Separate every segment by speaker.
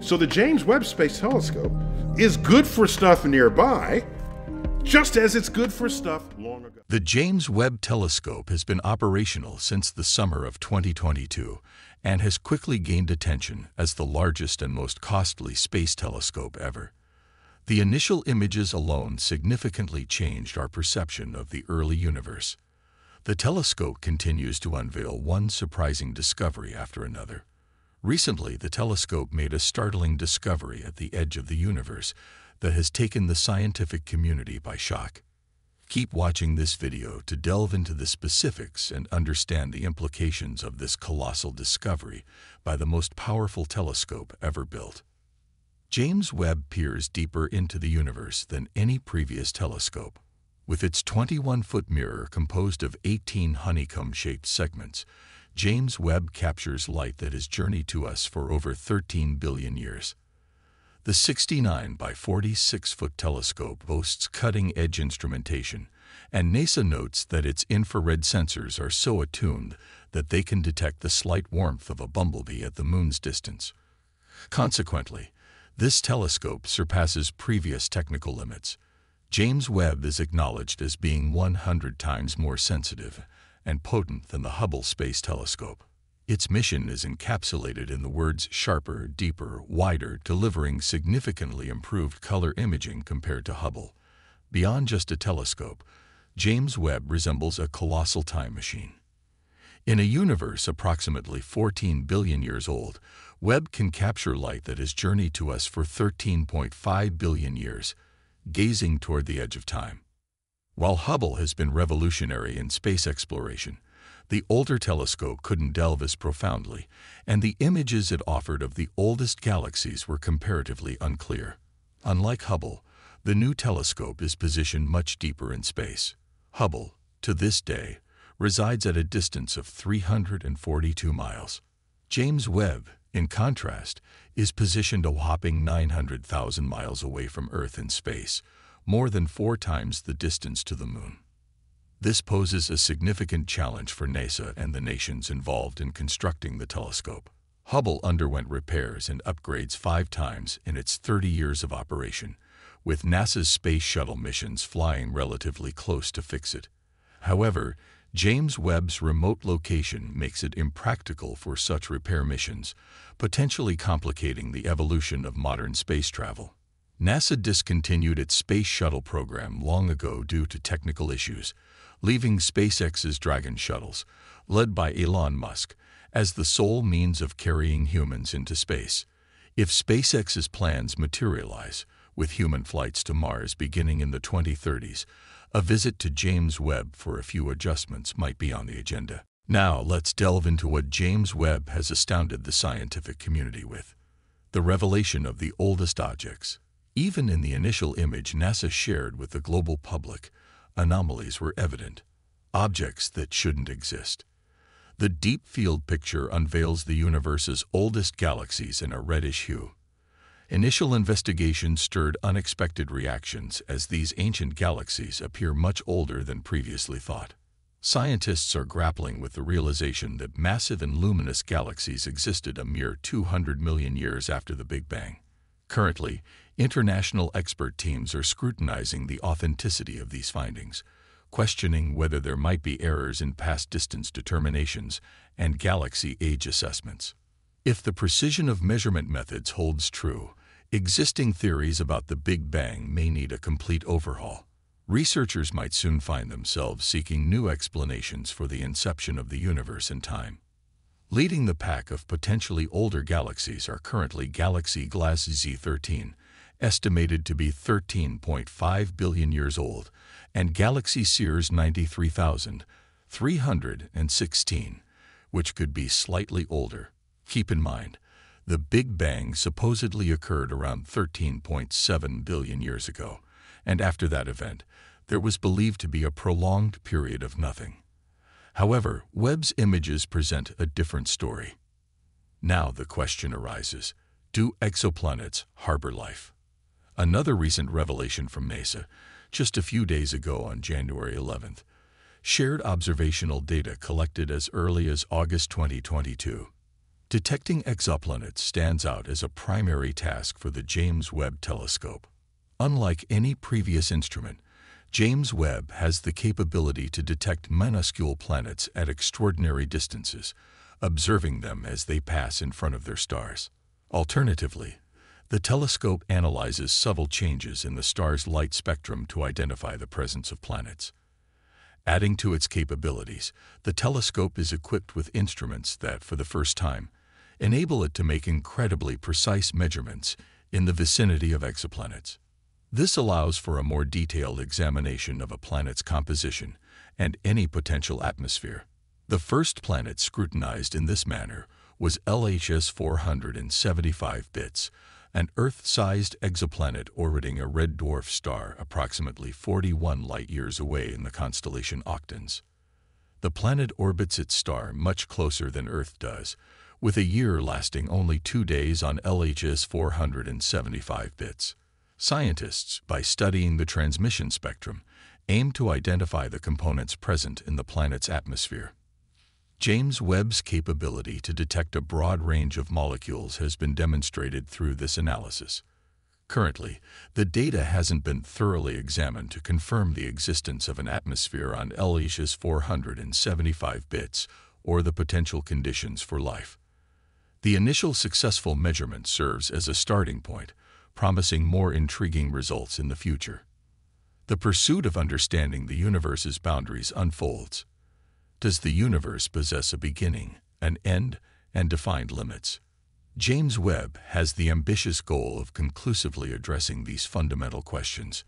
Speaker 1: So the James Webb Space Telescope is good for stuff nearby, just as it's good for stuff long ago.
Speaker 2: The James Webb Telescope has been operational since the summer of 2022 and has quickly gained attention as the largest and most costly space telescope ever. The initial images alone significantly changed our perception of the early universe. The telescope continues to unveil one surprising discovery after another. Recently, the telescope made a startling discovery at the edge of the universe that has taken the scientific community by shock. Keep watching this video to delve into the specifics and understand the implications of this colossal discovery by the most powerful telescope ever built. James Webb peers deeper into the universe than any previous telescope. With its 21-foot mirror composed of 18 honeycomb-shaped segments, James Webb captures light that has journeyed to us for over 13 billion years. The 69 by 46-foot telescope boasts cutting-edge instrumentation, and NASA notes that its infrared sensors are so attuned that they can detect the slight warmth of a bumblebee at the moon's distance. Consequently, this telescope surpasses previous technical limits. James Webb is acknowledged as being 100 times more sensitive and potent than the Hubble Space Telescope. Its mission is encapsulated in the words sharper, deeper, wider, delivering significantly improved color imaging compared to Hubble. Beyond just a telescope, James Webb resembles a colossal time machine. In a universe approximately 14 billion years old, Webb can capture light that has journeyed to us for 13.5 billion years, gazing toward the edge of time. While Hubble has been revolutionary in space exploration, the older telescope couldn't delve as profoundly, and the images it offered of the oldest galaxies were comparatively unclear. Unlike Hubble, the new telescope is positioned much deeper in space. Hubble, to this day, resides at a distance of 342 miles. James Webb, in contrast, is positioned a whopping 900,000 miles away from Earth in space, more than four times the distance to the Moon. This poses a significant challenge for NASA and the nations involved in constructing the telescope. Hubble underwent repairs and upgrades five times in its 30 years of operation, with NASA's space shuttle missions flying relatively close to fix it. However, James Webb's remote location makes it impractical for such repair missions, potentially complicating the evolution of modern space travel. NASA discontinued its Space Shuttle program long ago due to technical issues, leaving SpaceX's Dragon shuttles, led by Elon Musk, as the sole means of carrying humans into space. If SpaceX's plans materialize, with human flights to Mars beginning in the 2030s, a visit to James Webb for a few adjustments might be on the agenda. Now, let's delve into what James Webb has astounded the scientific community with. The revelation of the oldest objects. Even in the initial image NASA shared with the global public, anomalies were evident, objects that shouldn't exist. The deep field picture unveils the universe's oldest galaxies in a reddish hue. Initial investigation stirred unexpected reactions as these ancient galaxies appear much older than previously thought. Scientists are grappling with the realization that massive and luminous galaxies existed a mere 200 million years after the Big Bang. Currently, international expert teams are scrutinizing the authenticity of these findings, questioning whether there might be errors in past distance determinations and galaxy age assessments. If the precision of measurement methods holds true, existing theories about the Big Bang may need a complete overhaul. Researchers might soon find themselves seeking new explanations for the inception of the universe and time. Leading the pack of potentially older galaxies are currently Galaxy Glass Z13, estimated to be 13.5 billion years old, and Galaxy CEERS 93316, which could be slightly older. Keep in mind, the Big Bang supposedly occurred around 13.7 billion years ago, and after that event, there was believed to be a prolonged period of nothing. However, Webb's images present a different story. Now the question arises, do exoplanets harbor life? Another recent revelation from NASA, just a few days ago on January 11th, shared observational data collected as early as August 2022 Detecting exoplanets stands out as a primary task for the James Webb Telescope. Unlike any previous instrument, James Webb has the capability to detect minuscule planets at extraordinary distances, observing them as they pass in front of their stars. Alternatively, the telescope analyzes subtle changes in the star's light spectrum to identify the presence of planets. Adding to its capabilities, the telescope is equipped with instruments that, for the first time, enable it to make incredibly precise measurements in the vicinity of exoplanets. This allows for a more detailed examination of a planet's composition and any potential atmosphere. The first planet scrutinized in this manner was LHS 475 Bits, an Earth-sized exoplanet orbiting a red dwarf star approximately 41 light-years away in the constellation Octans. The planet orbits its star much closer than Earth does, with a year lasting only two days on LHS 475 Bits. Scientists, by studying the transmission spectrum, aim to identify the components present in the planet's atmosphere. James Webb's capability to detect a broad range of molecules has been demonstrated through this analysis. Currently, the data hasn't been thoroughly examined to confirm the existence of an atmosphere on LHS 475 bits or the potential conditions for life. The initial successful measurement serves as a starting point, promising more intriguing results in the future. The pursuit of understanding the universe's boundaries unfolds. Does the universe possess a beginning, an end, and defined limits? James Webb has the ambitious goal of conclusively addressing these fundamental questions.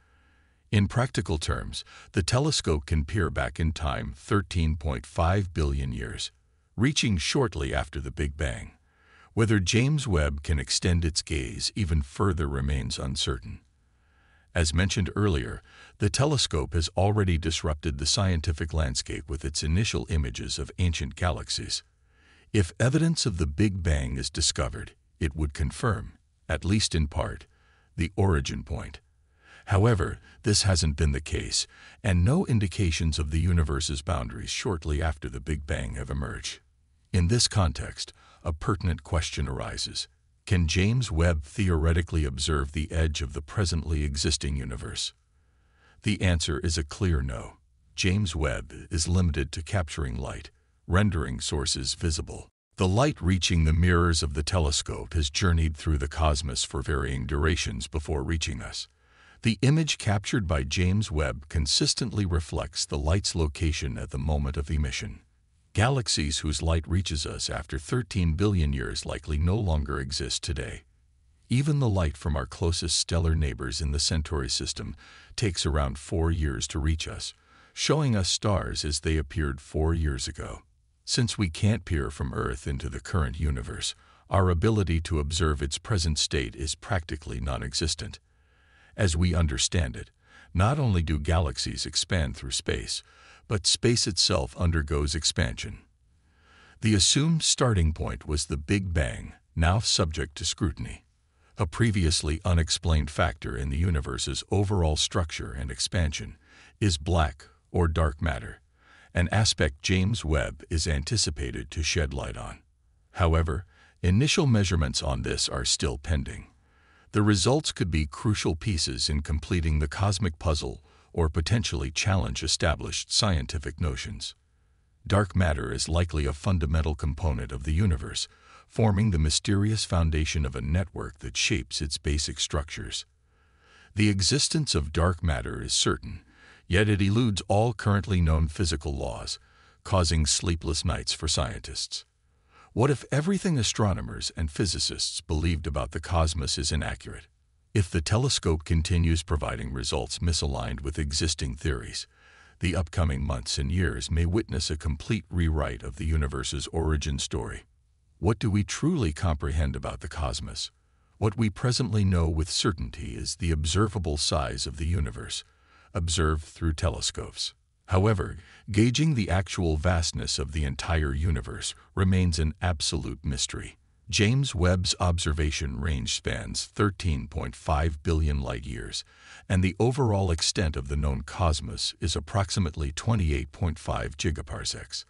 Speaker 2: In practical terms, the telescope can peer back in time 13.5 billion years, reaching shortly after the Big Bang. Whether James Webb can extend its gaze even further remains uncertain. As mentioned earlier, the telescope has already disrupted the scientific landscape with its initial images of ancient galaxies. If evidence of the Big Bang is discovered, it would confirm, at least in part, the origin point. However, this hasn't been the case, and no indications of the universe's boundaries shortly after the Big Bang have emerged. In this context, a pertinent question arises. Can James Webb theoretically observe the edge of the presently existing universe? The answer is a clear no. James Webb is limited to capturing light, rendering sources visible. The light reaching the mirrors of the telescope has journeyed through the cosmos for varying durations before reaching us. The image captured by James Webb consistently reflects the light's location at the moment of emission. Galaxies whose light reaches us after 13 billion years likely no longer exist today. Even the light from our closest stellar neighbors in the Centauri system takes around four years to reach us, showing us stars as they appeared four years ago. Since we can't peer from Earth into the current universe, our ability to observe its present state is practically non-existent. As we understand it, not only do galaxies expand through space, but space itself undergoes expansion. The assumed starting point was the Big Bang, now subject to scrutiny. A previously unexplained factor in the universe's overall structure and expansion is black or dark matter, an aspect James Webb is anticipated to shed light on. However, initial measurements on this are still pending. The results could be crucial pieces in completing the cosmic puzzle or potentially challenge established scientific notions. Dark matter is likely a fundamental component of the universe, forming the mysterious foundation of a network that shapes its basic structures. The existence of dark matter is certain, yet it eludes all currently known physical laws, causing sleepless nights for scientists. What if everything astronomers and physicists believed about the cosmos is inaccurate? If the telescope continues providing results misaligned with existing theories, the upcoming months and years may witness a complete rewrite of the universe's origin story. What do we truly comprehend about the cosmos? What we presently know with certainty is the observable size of the universe, observed through telescopes. However, gauging the actual vastness of the entire universe remains an absolute mystery. James Webb's observation range spans 13.5 billion light-years, and the overall extent of the known cosmos is approximately 28.5 gigaparsecs.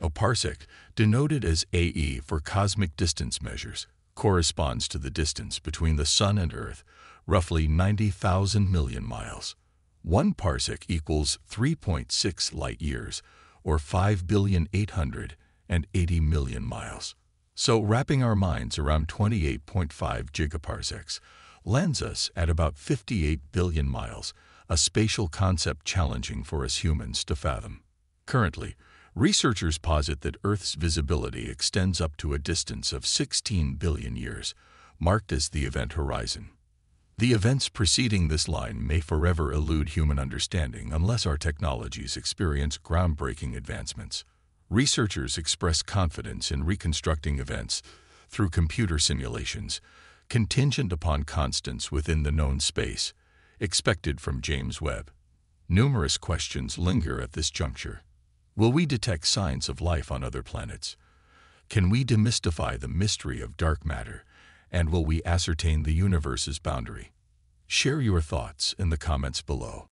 Speaker 2: A parsec, denoted as AE for cosmic distance measures, corresponds to the distance between the Sun and Earth, roughly 90,000 million miles. One parsec equals 3.6 light years, or 5,880 million miles. So wrapping our minds around 28.5 gigaparsecs lands us at about 58 billion miles, a spatial concept challenging for us humans to fathom. Currently, researchers posit that Earth's visibility extends up to a distance of 16 billion years, marked as the event horizon. The events preceding this line may forever elude human understanding unless our technologies experience groundbreaking advancements. Researchers express confidence in reconstructing events through computer simulations, contingent upon constants within the known space, expected from James Webb. Numerous questions linger at this juncture. Will we detect signs of life on other planets? Can we demystify the mystery of dark matter? And will we ascertain the universe's boundary? Share your thoughts in the comments below.